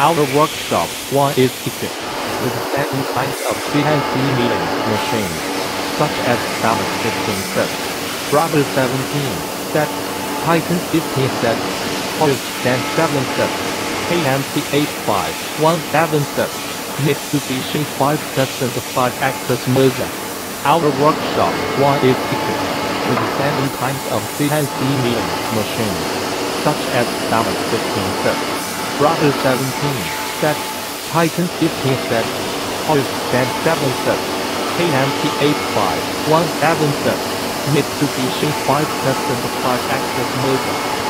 Our workshop 1 is equipped with seven kinds of CNC milling machines, such as Ballard 15 set, Brother 17 set, Titan 15 set, Holstan 7 set, KMC 8517 set, Mitsubishi 5 sets and 5-axis motor. Our workshop 1 is equipped with seven kinds of CNC milling machines, such as Ballard 15 set, Brother 17 set, Titan 15 set, Holstan 7 set, KMT 8517 set, Mitsubishi 5 sets and 5 axis motor.